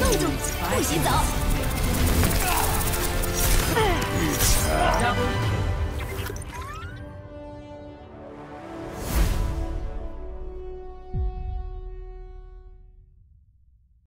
动住，不许走！